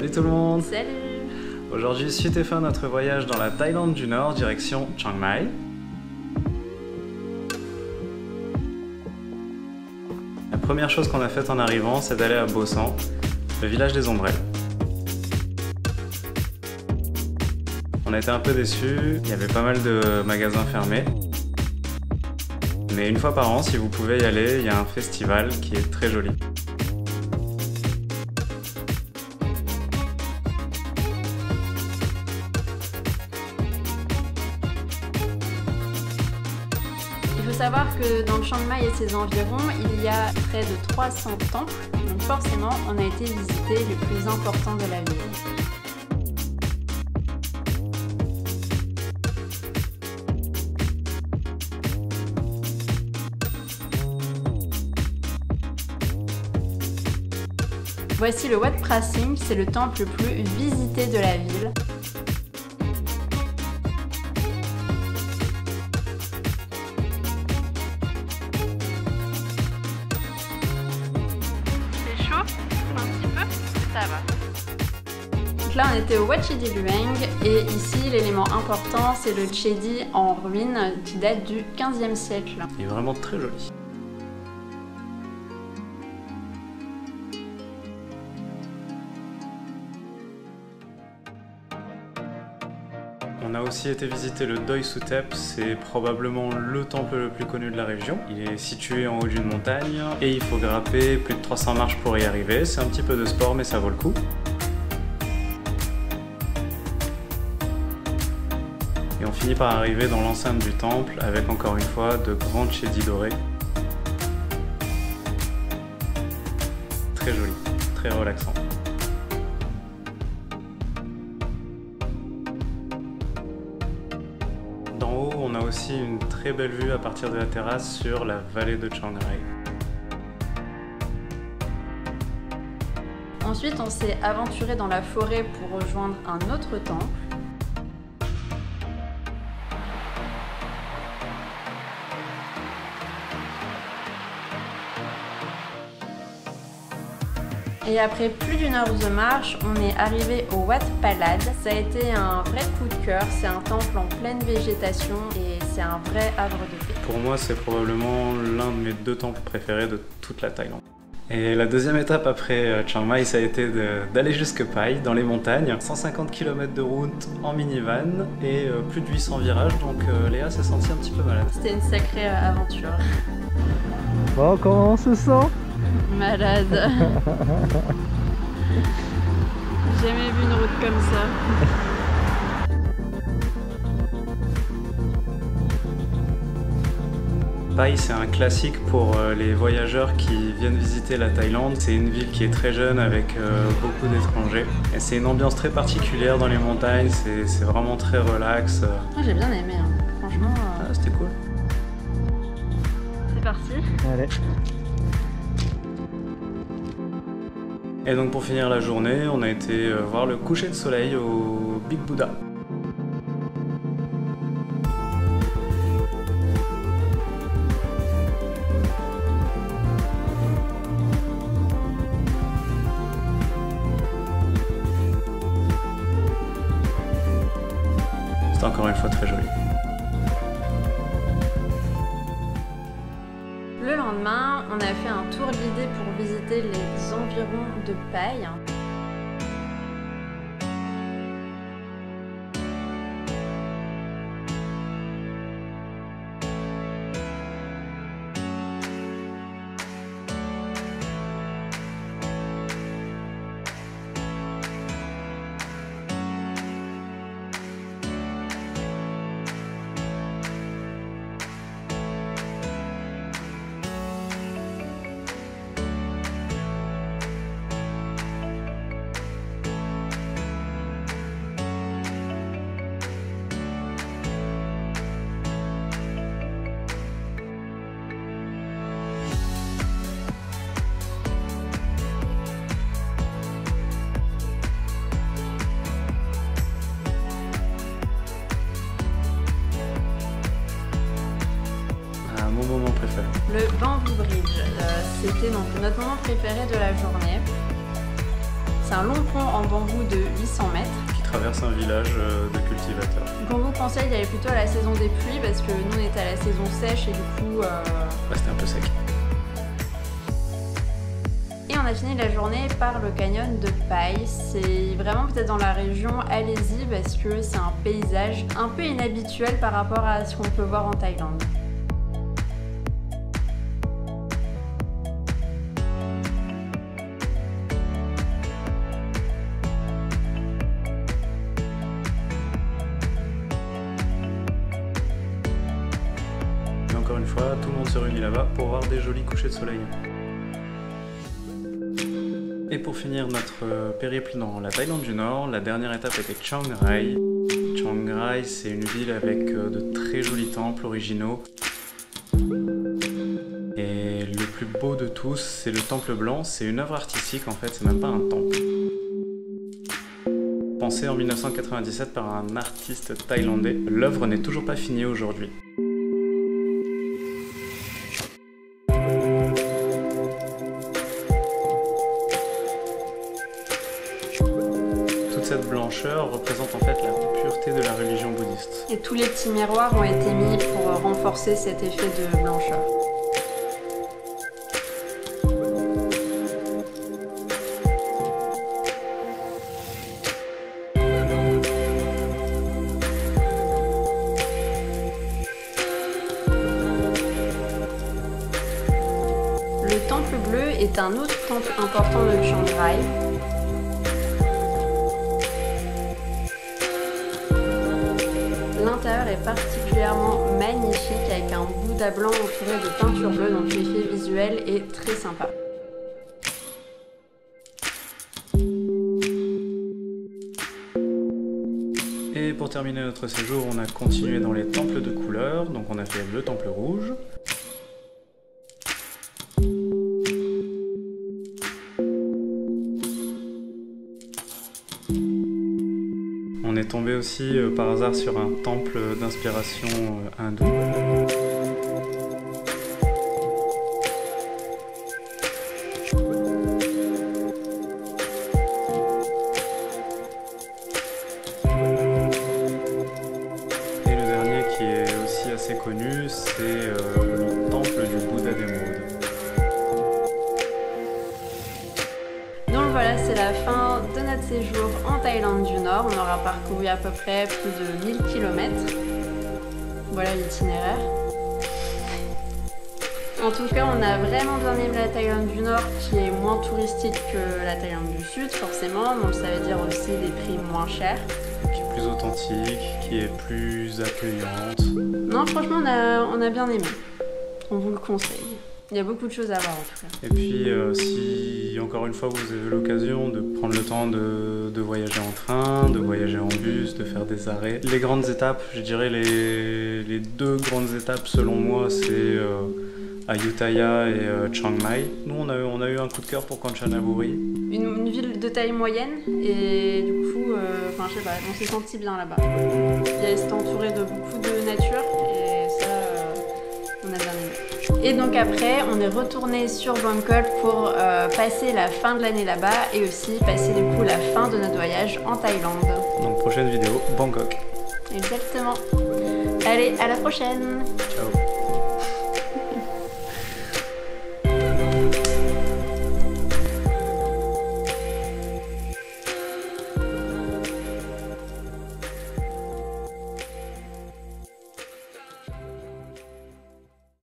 Salut tout le monde Salut Aujourd'hui, suite et fin notre voyage dans la Thaïlande du Nord, direction Chiang Mai. La première chose qu'on a faite en arrivant, c'est d'aller à Bosan, le village des ombrelles. On a été un peu déçus, il y avait pas mal de magasins fermés. Mais une fois par an, si vous pouvez y aller, il y a un festival qui est très joli. Dans le Chiang Mai et ses environs, il y a près de 300 temples. Donc forcément, on a été visiter les plus importants de la ville. Voici le Wat Prasing, c'est le temple le plus visité de la ville. Donc là, on était au Wat Chedi Lueng et ici, l'élément important, c'est le Chedi en ruine qui date du 15e siècle. Il est vraiment très joli. On a aussi été visiter le Doi Sutep, c'est probablement le temple le plus connu de la région. Il est situé en haut d'une montagne et il faut grimper plus de 300 marches pour y arriver. C'est un petit peu de sport mais ça vaut le coup. Et on finit par arriver dans l'enceinte du temple avec encore une fois de grands chédis dorés. Très joli, très relaxant. Aussi une très belle vue à partir de la terrasse sur la vallée de Chiang Rai. Ensuite, on s'est aventuré dans la forêt pour rejoindre un autre temple. Et après plus d'une heure de marche, on est arrivé au Wat Palad. Ça a été un vrai coup de cœur. C'est un temple en pleine végétation et c'est un vrai havre de paix. Pour moi, c'est probablement l'un de mes deux temples préférés de toute la Thaïlande. Et la deuxième étape après euh, Chiang Mai, ça a été d'aller jusque Pai, dans les montagnes. 150 km de route en minivan et euh, plus de 800 virages, donc euh, Léa s'est sentie un petit peu malade. C'était une sacrée aventure. Bon, comment on se sent? Malade. Jamais vu une route comme ça. Pai, c'est un classique pour euh, les voyageurs qui viennent visiter la Thaïlande. C'est une ville qui est très jeune avec euh, beaucoup d'étrangers. Et c'est une ambiance très particulière dans les montagnes, c'est vraiment très relax. Moi j'ai bien aimé, hein. franchement. euh, Ah, c'était cool. C'est parti. Allez. Et donc pour finir la journée, on a été euh, voir le coucher de soleil au Big Buddha. Une fois très joli. Le lendemain, on a fait un tour guidé pour visiter les environs de Paille. C'était donc notre moment préféré de la journée. C'est un long pont en bambou de 800 mètres. Qui traverse un village euh, de cultivateurs. Donc on vous conseille d'aller plutôt à la saison des pluies parce que nous on était à la saison sèche et du coup... Euh... c'était un peu sec. Et on a fini la journée par le canyon de Paille. C'est vraiment peut-être dans la région, allez-y parce que c'est un paysage un peu inhabituel par rapport à ce qu'on peut voir en Thaïlande. Encore une fois, tout le monde se réunit là-bas pour voir des jolis couchers de soleil. Et pour finir notre euh, périple dans la Thaïlande du Nord, la dernière étape était Chiang Rai. Chiang Rai, c'est une ville avec euh, de très jolis temples originaux. Et le plus beau de tous, c'est le temple blanc. C'est une œuvre artistique en fait, c'est même pas un temple. Pensé en 1997 par un artiste thaïlandais, l'œuvre n'est toujours pas finie aujourd'hui. Cette blancheur représente en fait la pureté de la religion bouddhiste. Et tous les petits miroirs ont été mis pour renforcer cet effet de blancheur. Le temple bleu est un autre temple important de Chiang L'intérieur est particulièrement magnifique avec un Bouddha blanc entouré de peinture bleue, donc l'effet visuel est très sympa. Et pour terminer notre séjour, on a continué dans les temples de couleurs, donc on a fait le temple rouge, tombé aussi euh, par hasard sur un temple d'inspiration euh, hindoue. La fin de notre séjour en Thaïlande du Nord. On aura parcouru à peu près plus de 1000 km. Voilà l'itinéraire. En tout cas, on a vraiment bien aimé la Thaïlande du Nord qui est moins touristique que la Thaïlande du Sud, forcément. Donc ça veut dire aussi des prix moins chers. Qui est plus authentique, qui est plus accueillante. Non, franchement, on a, on a bien aimé. On vous le conseille. Il y a beaucoup de choses à voir en tout cas. Et puis euh, si encore une fois vous avez l'occasion de prendre le temps de, de, voyager en train, de voyager en bus, de faire des arrêts. Les grandes étapes, je dirais les, les deux grandes étapes selon moi c'est euh, Ayutthaya et euh, Chiang Mai. Nous on a, eu, on a eu un coup de cœur pour Kanchanaburi. Une, une, ville de taille moyenne et du coup, enfin je sais pas, on s'est senti bien là-bas. C'est entouré de beaucoup de nature et ça, on a bien aimé. Et donc après, on est retourné sur Bangkok pour euh, passer la fin de l'année là-bas et aussi passer du coup la fin de notre voyage en Thaïlande. Donc prochaine vidéo, Bangkok. Exactement. Allez, à la prochaine Ciao